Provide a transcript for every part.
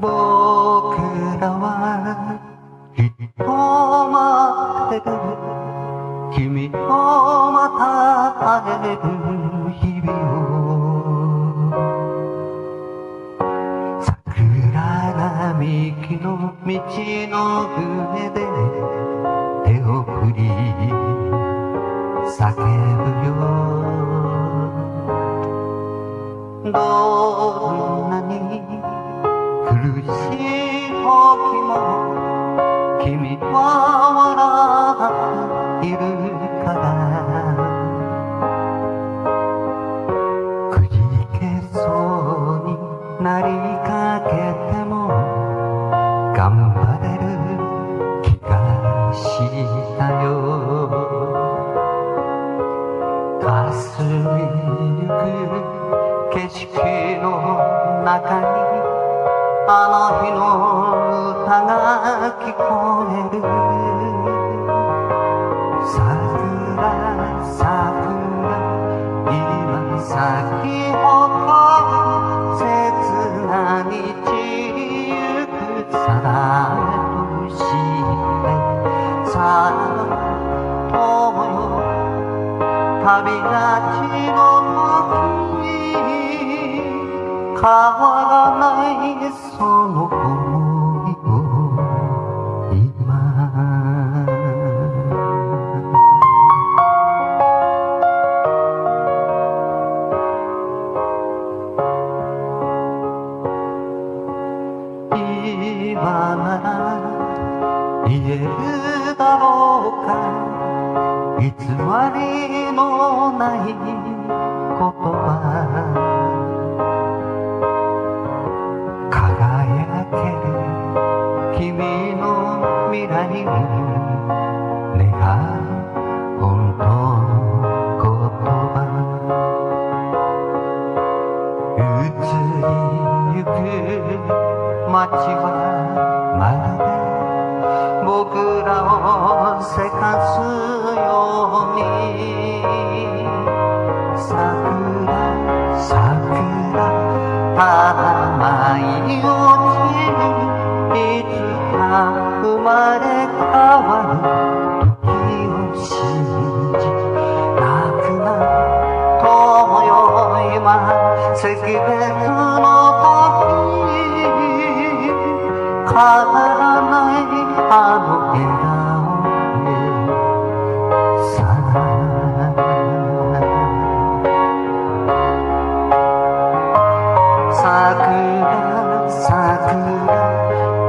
僕らはを待って君をまた会える日々を。桜並木の道の上で手を振り叫ぶよ君は笑ってい。るからくじけそうになりかけても頑張れる気がしたよ霞みゆく景色の中にあの日のが聞こえる桜桜今咲き誇る切な道行くさだとしてさあ友よ旅立ちの時変わらないその想い今なら言えるだろうか偽りのない言葉輝ける君の未来を願う本当の言葉移りゆく街はせかすように桜桜ただ舞い落ちるいつか生まれ変わる時を信じ泣くな友よ今惜別の時変わらないあの笑顔桜桜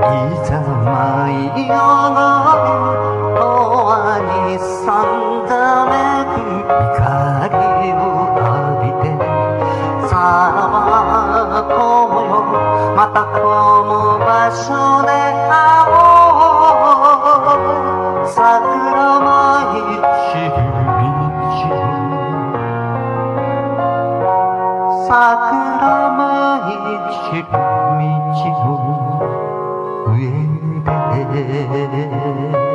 いざ舞い上がる永遠にさんだめく光を浴びてさあ友よまたこの場所で会おう。舞い散る道の上で